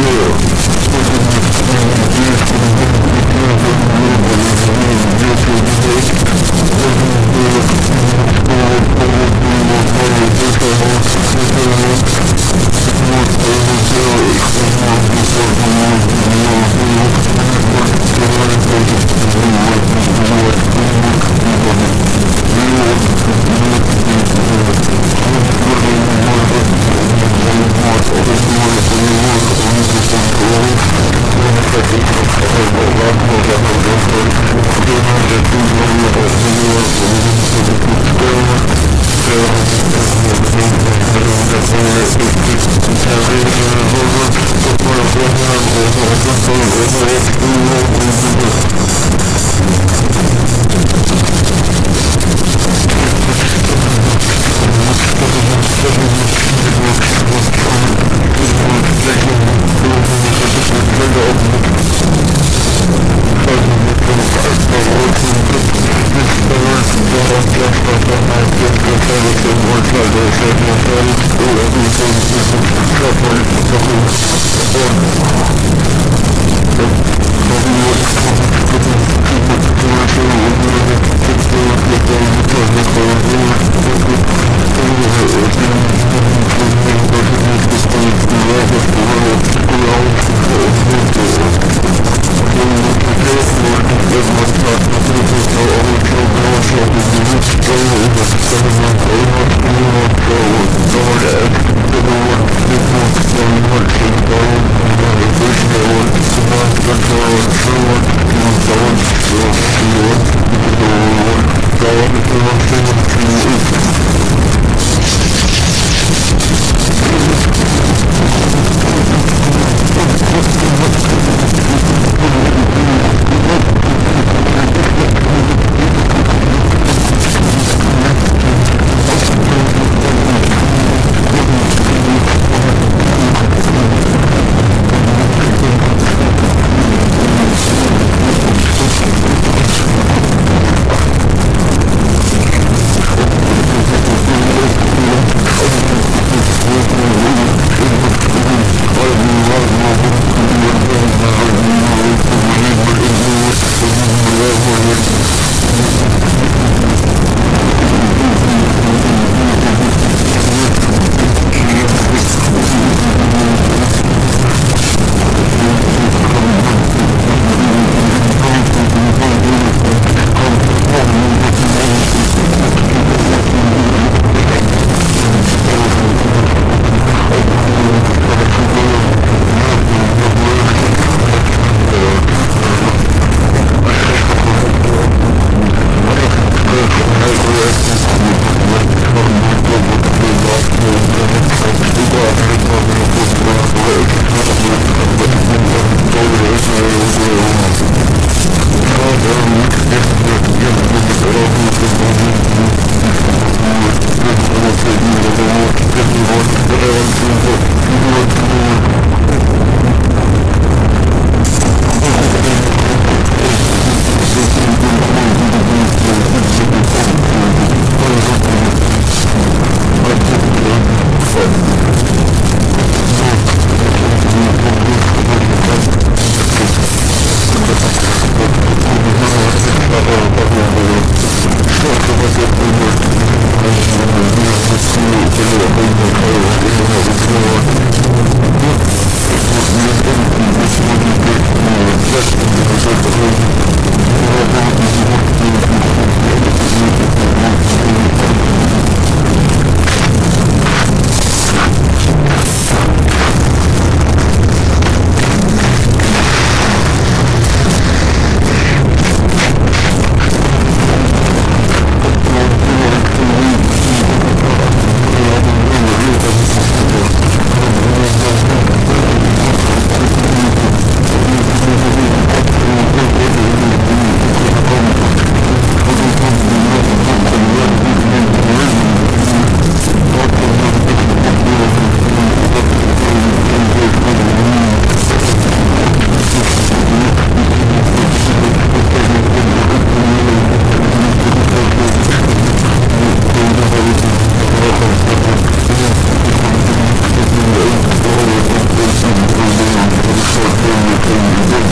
Brasil. Thank you. Thank you.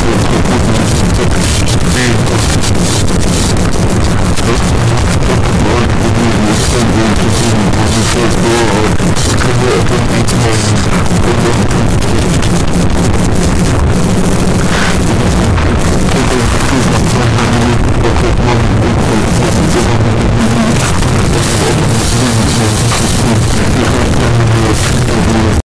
будет